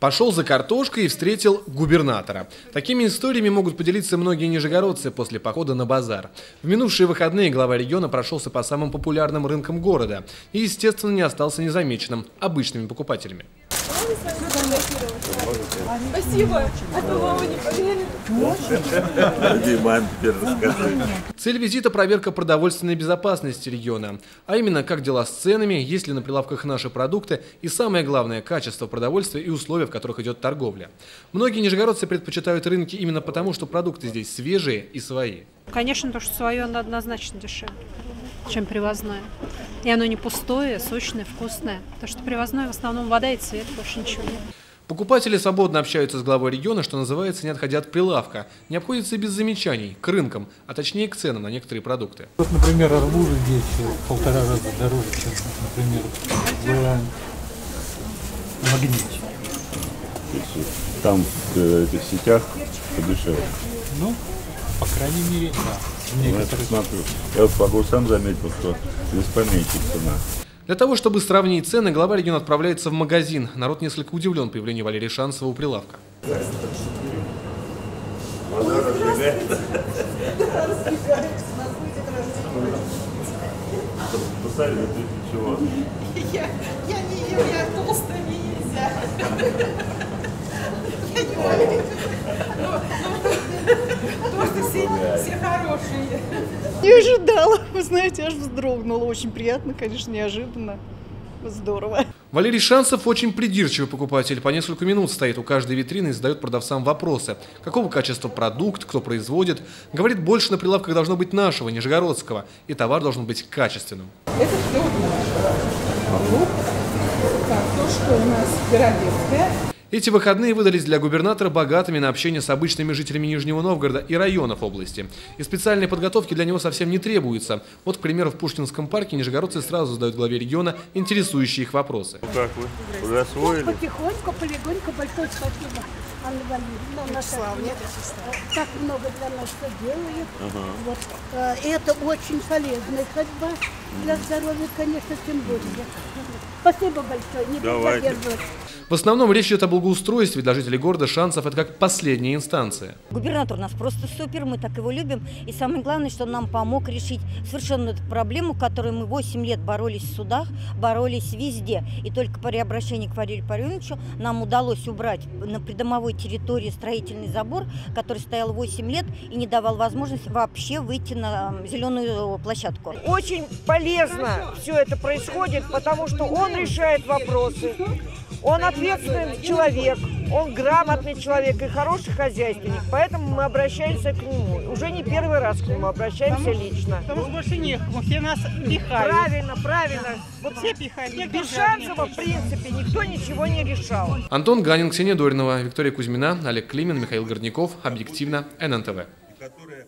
Пошел за картошкой и встретил губернатора. Такими историями могут поделиться многие нижегородцы после похода на базар. В минувшие выходные глава региона прошелся по самым популярным рынкам города и, естественно, не остался незамеченным обычными покупателями. Спасибо, а то мама не Цель визита – проверка продовольственной безопасности региона. А именно, как дела с ценами, есть ли на прилавках наши продукты и, самое главное, качество продовольствия и условия, в которых идет торговля. Многие нижегородцы предпочитают рынки именно потому, что продукты здесь свежие и свои. Конечно, то, что свое, оно однозначно дешевле, чем привозное. И оно не пустое, сочное, вкусное. То, что привозное, в основном вода и цвет, больше ничего нет. Покупатели свободно общаются с главой региона, что называется, не отходя от прилавка. Не обходятся и без замечаний, к рынкам, а точнее к ценам на некоторые продукты. Вот, например, арбузы здесь в полтора раза дороже, чем, например, в магните. Там в э, этих сетях подешевле. Ну, по крайней мере, да. Ну, я посмотрю. Я вот могу сам заметил, что здесь поменьше цена. Для того, чтобы сравнить цены, глава региона отправляется в магазин. Народ несколько удивлен появлению Валерии Шансова у прилавка. Посоветуйте чего. Я, я не ем, я толстая, мне нельзя. Я не могу. Хорошие. Не ожидала, вы знаете, аж вздрогнула. Очень приятно, конечно, неожиданно. Здорово. Валерий Шансов очень придирчивый покупатель. По несколько минут стоит у каждой витрины и задает продавцам вопросы. Какого качества продукт, кто производит. Говорит, больше на прилавках должно быть нашего, нижегородского. И товар должен быть качественным. Это все лук. Картошка у нас горобецкая. Эти выходные выдались для губернатора богатыми на общение с обычными жителями Нижнего Новгорода и районов области. И специальной подготовки для него совсем не требуется. Вот, к примеру, в Пушкинском парке нижегородцы сразу задают главе региона интересующие их вопросы. Ну как вы? Уже освоили? Потихоньку, полегоньку, большое спасибо, Анна Валерьевна. Она так, так много для нас что делает. Вот. э, И это очень полезная ходьба для здоровья, конечно, тем более. Спасибо большое, не Давайте. задерживать. В основном речь идет о благоустройстве. Для жителей города шансов это как последняя инстанция. Губернатор у нас просто супер, мы так его любим. И самое главное, что он нам помог решить совершенно эту проблему, которой мы 8 лет боролись в судах, боролись везде. И только по реобращению к Валерию Парюновичу нам удалось убрать на придомовой территории строительный забор, который стоял 8 лет и не давал возможности вообще выйти на зеленую площадку. Очень полезно все это происходит, потому что он решает вопросы. Он ответственный человек, он грамотный человек и хороший хозяйственник. Поэтому мы обращаемся к нему. Уже не первый раз к нему обращаемся лично. Потому что больше некому, все нас пихают. Правильно, правильно. Вот Все пихали. без Шансова, в принципе, никто ничего не решал. Антон Ганин, Ксения Доринова, Виктория Кузьмина, Олег Климин, Михаил Горняков. Объективно. ННТВ. Которая